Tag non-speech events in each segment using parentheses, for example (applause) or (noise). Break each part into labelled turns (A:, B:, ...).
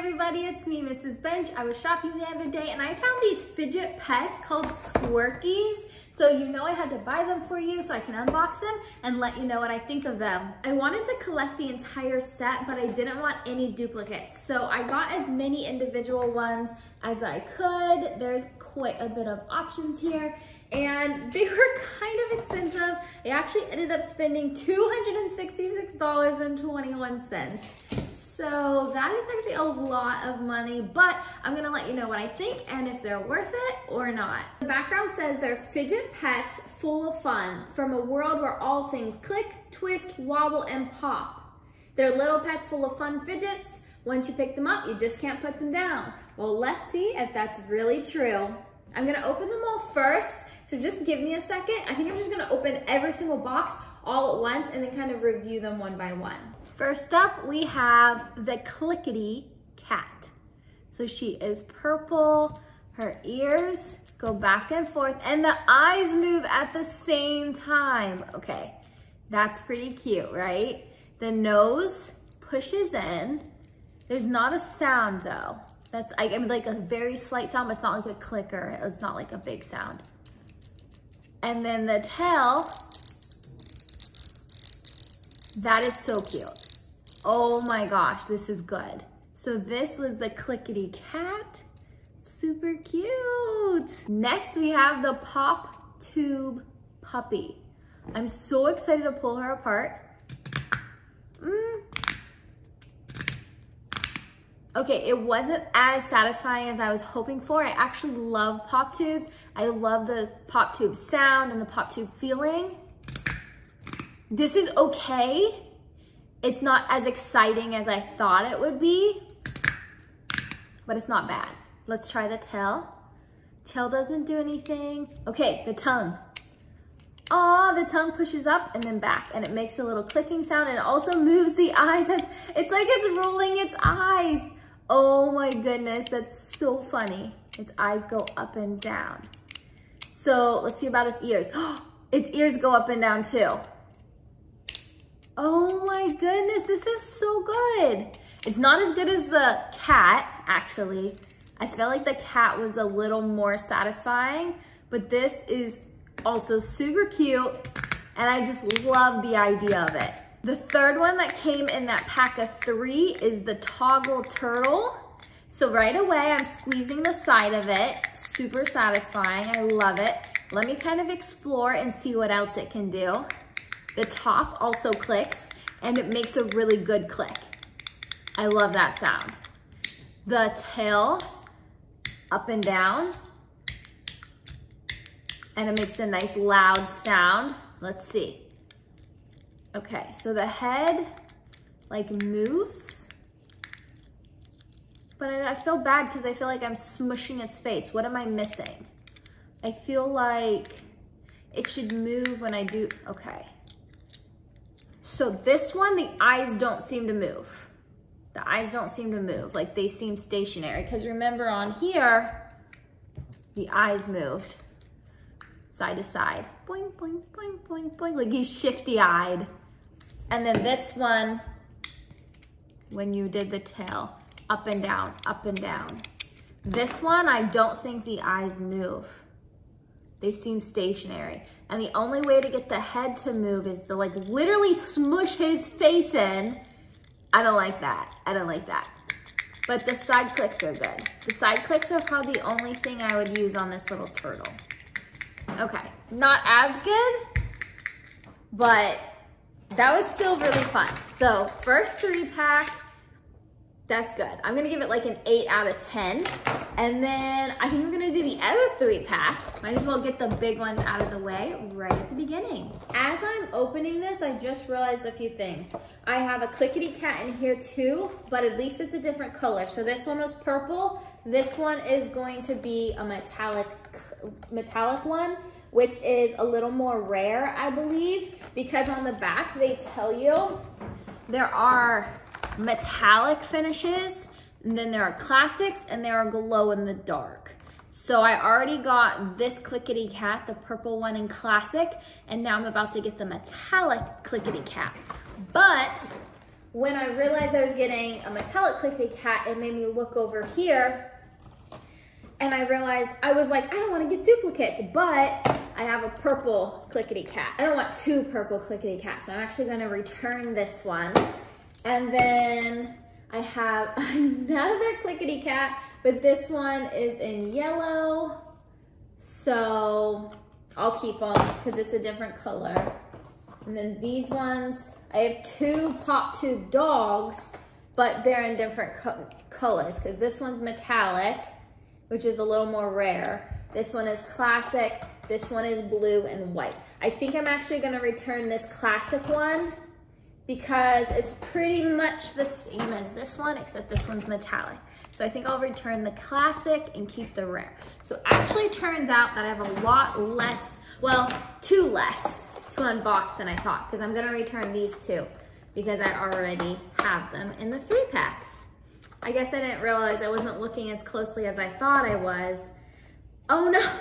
A: everybody, it's me, Mrs. Bench. I was shopping the other day and I found these fidget pets called Squirkies. So you know I had to buy them for you so I can unbox them and let you know what I think of them. I wanted to collect the entire set, but I didn't want any duplicates. So I got as many individual ones as I could. There's quite a bit of options here and they were (laughs) kind of expensive. I actually ended up spending $266.21. So that is actually a lot of money, but I'm gonna let you know what I think and if they're worth it or not. The background says they're fidget pets full of fun from a world where all things click, twist, wobble, and pop. They're little pets full of fun fidgets. Once you pick them up, you just can't put them down. Well, let's see if that's really true. I'm gonna open them all first, so just give me a second. I think I'm just gonna open every single box all at once and then kind of review them one by one. First up, we have the Clickety Cat. So she is purple, her ears go back and forth, and the eyes move at the same time. Okay, that's pretty cute, right? The nose pushes in. There's not a sound though. That's, I mean, like a very slight sound, but it's not like a clicker. It's not like a big sound. And then the tail, that is so cute. Oh my gosh, this is good. So this was the clickety cat. Super cute. Next we have the pop tube puppy. I'm so excited to pull her apart. Mm. Okay, it wasn't as satisfying as I was hoping for. I actually love pop tubes. I love the pop tube sound and the pop tube feeling. This is okay. It's not as exciting as I thought it would be, but it's not bad. Let's try the tail. Tail doesn't do anything. Okay, the tongue. Oh, the tongue pushes up and then back and it makes a little clicking sound and it also moves the eyes. It's like it's rolling its eyes. Oh my goodness, that's so funny. Its eyes go up and down. So let's see about its ears. (gasps) its ears go up and down too. Oh my goodness, this is so good. It's not as good as the cat, actually. I feel like the cat was a little more satisfying, but this is also super cute, and I just love the idea of it. The third one that came in that pack of three is the toggle turtle. So right away, I'm squeezing the side of it. Super satisfying, I love it. Let me kind of explore and see what else it can do. The top also clicks and it makes a really good click. I love that sound. The tail up and down and it makes a nice loud sound. Let's see. Okay, so the head like moves, but I, feel bad because I feel like I'm smushing its face. What am I missing? I feel like it should move when I do, okay. So this one, the eyes don't seem to move. The eyes don't seem to move, like they seem stationary. Because remember on here, the eyes moved side to side. Boing, boing, boing, boing, boing, like he's shifty-eyed. And then this one, when you did the tail, up and down, up and down. This one, I don't think the eyes move. They seem stationary. And the only way to get the head to move is to like literally smush his face in. I don't like that. I don't like that. But the side clicks are good. The side clicks are probably the only thing I would use on this little turtle. Okay, not as good, but that was still really fun. So first three pack, that's good. I'm gonna give it like an eight out of 10. And then I think we're gonna do the other three pack. Might as well get the big ones out of the way right at the beginning. As I'm opening this, I just realized a few things. I have a clickety cat in here too, but at least it's a different color. So this one was purple. This one is going to be a metallic, metallic one, which is a little more rare, I believe, because on the back they tell you there are metallic finishes, and then there are classics, and there are glow in the dark. So I already got this Clickety Cat, the purple one in classic, and now I'm about to get the metallic Clickety Cat. But when I realized I was getting a metallic clickety cat, it made me look over here and I realized I was like, I don't want to get duplicates, but I have a purple clickety cat. I don't want two purple clickety cats, so I'm actually gonna return this one. And then I have (laughs) another clickety cat, but this one is in yellow. So I'll keep them because it's a different color. And then these ones, I have two pop tube dogs, but they're in different co colors because this one's metallic which is a little more rare. This one is classic. This one is blue and white. I think I'm actually gonna return this classic one because it's pretty much the same as this one, except this one's metallic. So I think I'll return the classic and keep the rare. So actually turns out that I have a lot less, well, two less to unbox than I thought because I'm gonna return these two because I already have them in the three packs. I guess I didn't realize I wasn't looking as closely as I thought I was. Oh no. (laughs)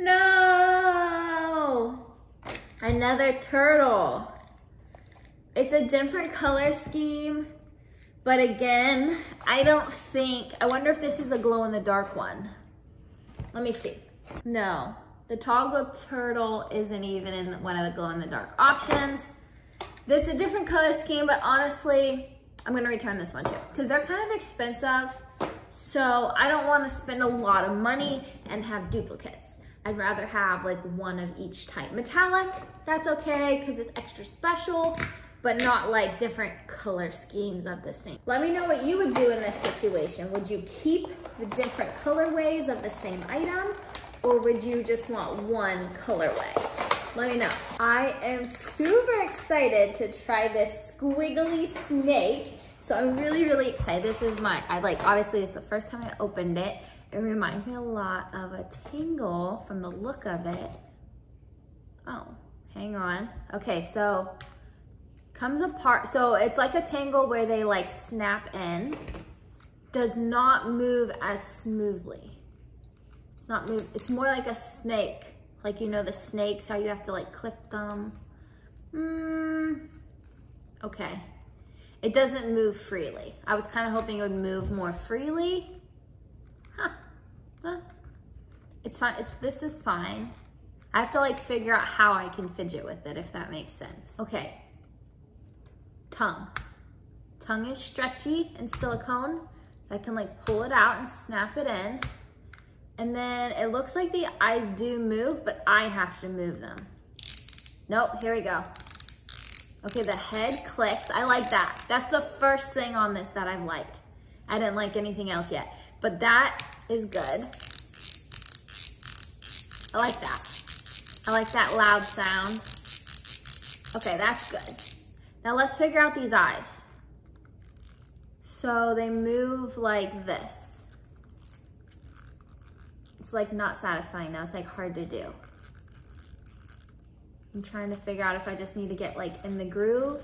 A: No. Another turtle. It's a different color scheme, but again, I don't think, I wonder if this is a glow in the dark one. Let me see. No, the toggle turtle isn't even in one of the glow in the dark options. This is a different color scheme, but honestly, I'm gonna return this one too because they're kind of expensive. So I don't wanna spend a lot of money and have duplicates. I'd rather have like one of each type. Metallic, that's okay because it's extra special, but not like different color schemes of the same. Let me know what you would do in this situation. Would you keep the different colorways of the same item or would you just want one colorway? Let me know. I am super excited to try this squiggly snake. So I'm really, really excited. This is my, I like, obviously it's the first time I opened it. It reminds me a lot of a Tangle from the look of it. Oh, hang on. Okay, so comes apart. So it's like a Tangle where they like snap in. Does not move as smoothly. It's not move, it's more like a snake. Like, you know, the snakes, how you have to like clip them. Mm, okay. It doesn't move freely. I was kind of hoping it would move more freely. It's fine. It's, this is fine. I have to like figure out how I can fidget with it, if that makes sense. Okay. Tongue. Tongue is stretchy and silicone. I can like pull it out and snap it in. And then it looks like the eyes do move, but I have to move them. Nope, here we go. Okay, the head clicks. I like that. That's the first thing on this that I've liked. I didn't like anything else yet, but that is good. I like that. I like that loud sound. Okay, that's good. Now let's figure out these eyes. So they move like this. It's like not satisfying now. It's like hard to do. I'm trying to figure out if I just need to get like in the groove.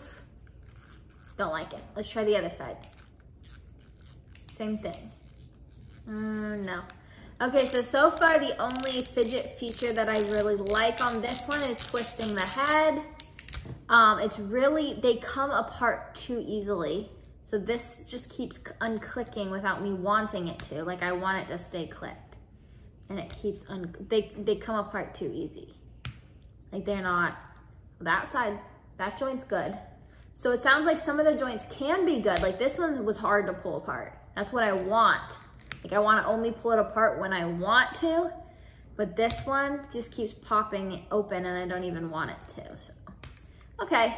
A: Don't like it. Let's try the other side. Same thing. Mm, no. Okay, so, so far the only fidget feature that I really like on this one is twisting the head. Um, it's really, they come apart too easily. So this just keeps unclicking without me wanting it to. Like I want it to stay clicked. and it keeps, un they, they come apart too easy. Like they're not, that side, that joint's good. So it sounds like some of the joints can be good. Like this one was hard to pull apart. That's what I want. Like I want to only pull it apart when I want to, but this one just keeps popping open and I don't even want it to. So, okay.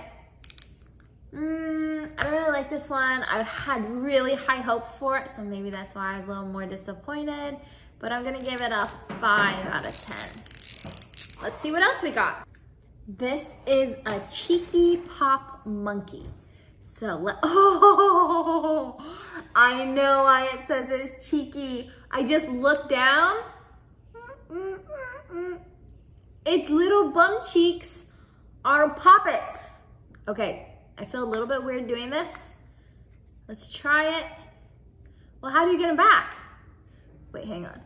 A: Mm, I really like this one. I had really high hopes for it, so maybe that's why I was a little more disappointed but I'm gonna give it a five out of 10. Let's see what else we got. This is a Cheeky Pop Monkey. So let, (laughs) oh, I know why it says it's cheeky. I just looked down. Its little bum cheeks are poppets. Okay, I feel a little bit weird doing this. Let's try it. Well, how do you get them back? Wait, hang on.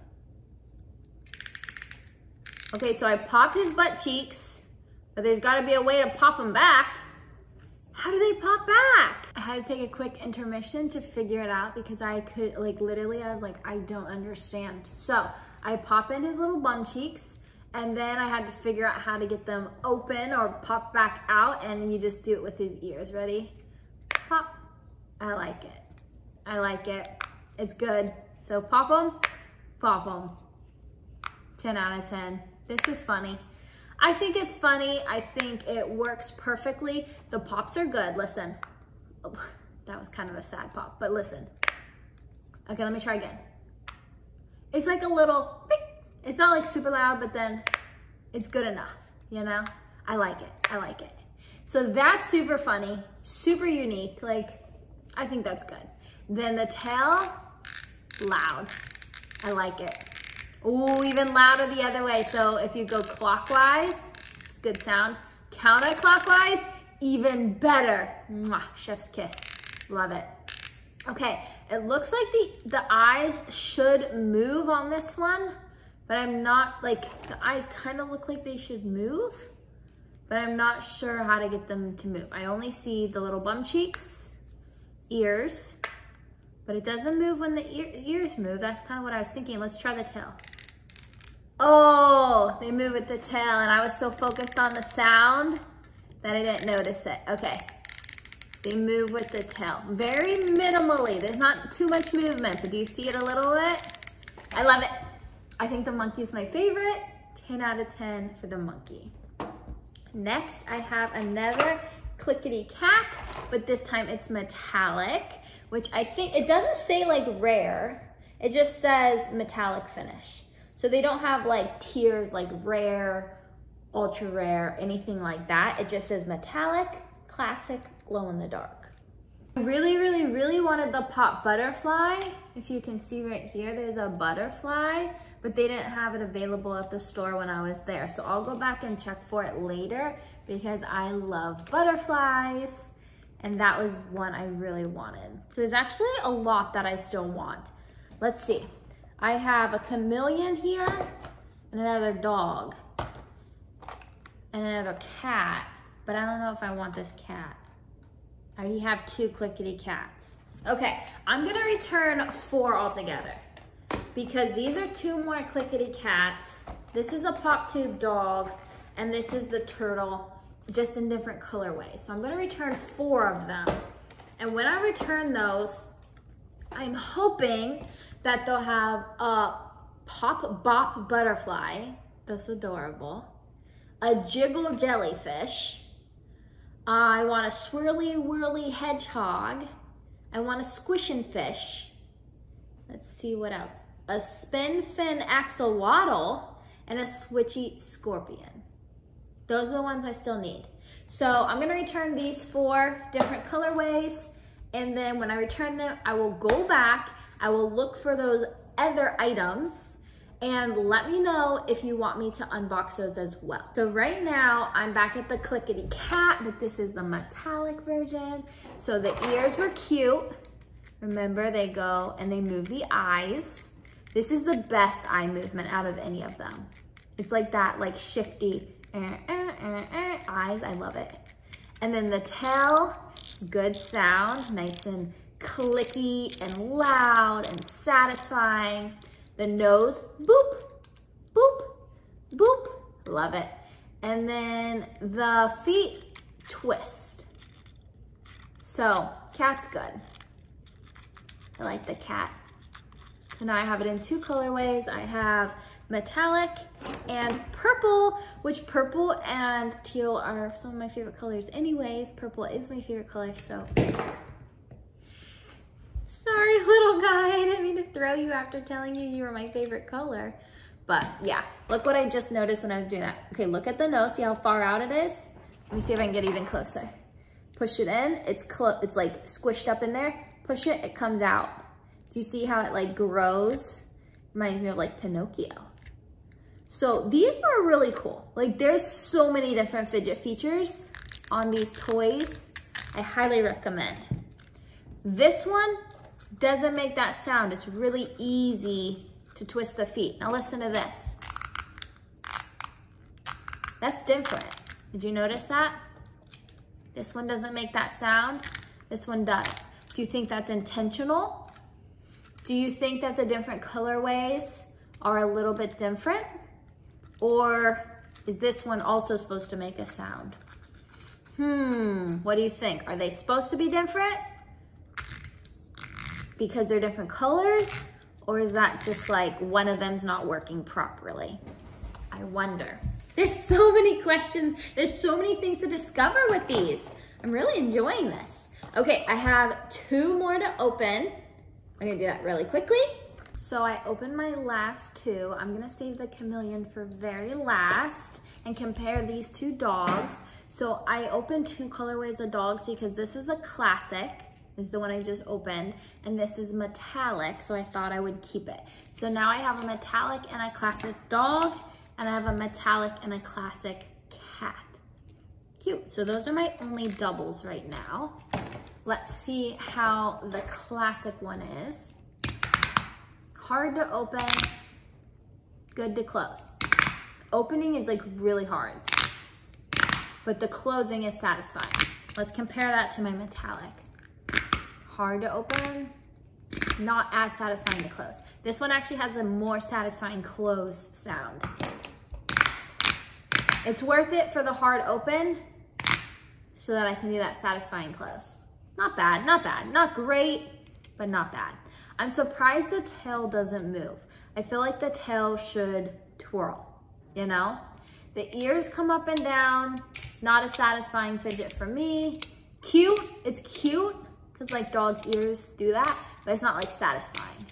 A: Okay, so I popped his butt cheeks, but there's gotta be a way to pop them back. How do they pop back? I had to take a quick intermission to figure it out because I could, like literally, I was like, I don't understand. So I pop in his little bum cheeks and then I had to figure out how to get them open or pop back out and you just do it with his ears. Ready? Pop. I like it. I like it. It's good. So pop them, pop them. 10 out of 10. This is funny. I think it's funny. I think it works perfectly. The pops are good. Listen. Oh, (laughs) that was kind of a sad pop, but listen. Okay, let me try again. It's like a little, it's not like super loud, but then it's good enough, you know? I like it. I like it. So that's super funny, super unique. Like, I think that's good. Then the tail, loud. I like it. Ooh, even louder the other way. So if you go clockwise, it's good sound. Counterclockwise, even better. Mwah, chef's kiss. Love it. Okay, it looks like the, the eyes should move on this one, but I'm not, like, the eyes kind of look like they should move, but I'm not sure how to get them to move. I only see the little bum cheeks, ears, but it doesn't move when the ear, ears move. That's kind of what I was thinking. Let's try the tail. Oh, they move with the tail and I was so focused on the sound that I didn't notice it. Okay, they move with the tail. Very minimally, there's not too much movement, but do you see it a little bit? I love it. I think the monkey is my favorite. 10 out of 10 for the monkey. Next, I have another clickety cat, but this time it's metallic, which I think, it doesn't say like rare, it just says metallic finish. So they don't have like tiers like rare, ultra rare, anything like that. It just says metallic, classic, glow in the dark. I really, really, really wanted the pop butterfly. If you can see right here, there's a butterfly, but they didn't have it available at the store when I was there. So I'll go back and check for it later because I love butterflies. And that was one I really wanted. So there's actually a lot that I still want. Let's see. I have a chameleon here and another dog and another cat, but I don't know if I want this cat. I already have two clickety cats. Okay, I'm gonna return four altogether because these are two more clickety cats. This is a pop tube dog and this is the turtle just in different colorways. So I'm gonna return four of them. And when I return those, I'm hoping that they'll have a pop bop butterfly, that's adorable, a jiggle jellyfish, I want a swirly whirly hedgehog, I want a squishin fish, let's see what else, a spin fin axolotl, and a switchy scorpion. Those are the ones I still need. So I'm gonna return these four different colorways and then when I return them, I will go back I will look for those other items and let me know if you want me to unbox those as well. So right now I'm back at the clickety cat, but this is the metallic version. So the ears were cute. Remember they go and they move the eyes. This is the best eye movement out of any of them. It's like that like shifty eh, eh, eh, eyes, I love it. And then the tail, good sound, nice and clicky and loud and satisfying. The nose, boop, boop, boop. Love it. And then the feet, twist. So cat's good. I like the cat. So now I have it in two colorways. I have metallic and purple, which purple and teal are some of my favorite colors anyways. Purple is my favorite color, so Sorry, (laughs) little guy. I didn't mean to throw you after telling you you were my favorite color. But yeah, look what I just noticed when I was doing that. Okay, look at the nose. See how far out it is? Let me see if I can get even closer. Push it in. It's it's like squished up in there. Push it, it comes out. Do you see how it like grows? Reminds me of like Pinocchio. So these are really cool. Like there's so many different fidget features on these toys. I highly recommend. This one doesn't make that sound. It's really easy to twist the feet. Now listen to this. That's different. Did you notice that? This one doesn't make that sound. This one does. Do you think that's intentional? Do you think that the different colorways are a little bit different? Or is this one also supposed to make a sound? Hmm, what do you think? Are they supposed to be different? Because they're different colors? Or is that just like one of them's not working properly? I wonder. (laughs) There's so many questions. There's so many things to discover with these. I'm really enjoying this. Okay, I have two more to open. I'm gonna do that really quickly. So I opened my last two. I'm gonna save the chameleon for very last and compare these two dogs. So I opened two colorways of dogs because this is a classic is the one I just opened, and this is metallic, so I thought I would keep it. So now I have a metallic and a classic dog, and I have a metallic and a classic cat. Cute, so those are my only doubles right now. Let's see how the classic one is. Hard to open, good to close. Opening is like really hard, but the closing is satisfying. Let's compare that to my metallic. Hard to open, not as satisfying to close. This one actually has a more satisfying close sound. It's worth it for the hard open so that I can do that satisfying close. Not bad, not bad, not great, but not bad. I'm surprised the tail doesn't move. I feel like the tail should twirl, you know? The ears come up and down, not a satisfying fidget for me. Cute, it's cute, because like dog's ears do that, but it's not like satisfying.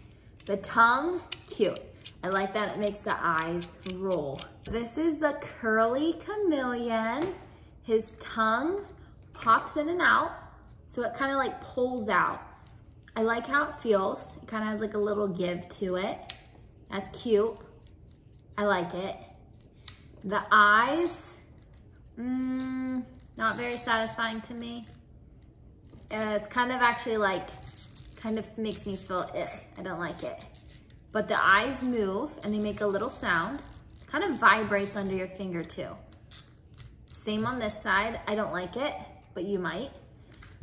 A: The tongue, cute. I like that it makes the eyes roll. This is the curly chameleon. His tongue pops in and out, so it kind of like pulls out. I like how it feels. It kind of has like a little give to it. That's cute. I like it. The eyes, mm, not very satisfying to me. Uh, it's kind of actually like, kind of makes me feel ick. I don't like it. But the eyes move and they make a little sound. Kind of vibrates under your finger too. Same on this side. I don't like it, but you might.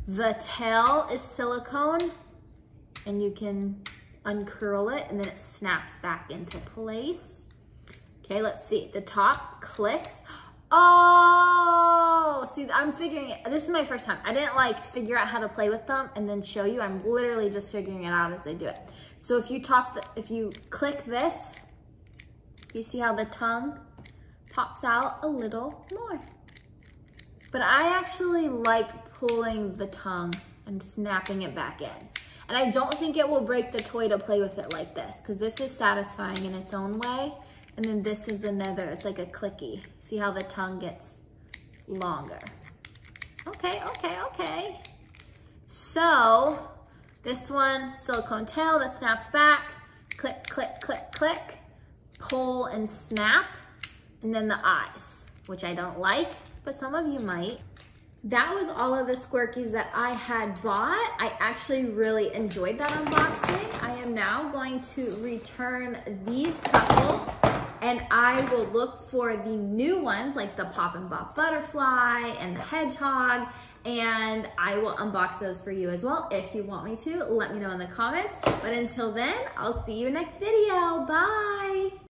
A: The tail is silicone and you can uncurl it and then it snaps back into place. Okay, let's see. The top clicks. Oh, see, I'm figuring it. This is my first time. I didn't like figure out how to play with them and then show you. I'm literally just figuring it out as I do it. So if you top, the, if you click this, you see how the tongue pops out a little more. But I actually like pulling the tongue and snapping it back in. And I don't think it will break the toy to play with it like this because this is satisfying in its own way. And then this is another, it's like a clicky. See how the tongue gets longer. Okay, okay, okay. So this one, silicone tail that snaps back, click, click, click, click, pull and snap, and then the eyes, which I don't like, but some of you might. That was all of the Squirkies that I had bought. I actually really enjoyed that unboxing. I am now going to return these couple and I will look for the new ones like the Pop and Bop Butterfly and the Hedgehog and I will unbox those for you as well. If you want me to, let me know in the comments. But until then, I'll see you next video. Bye.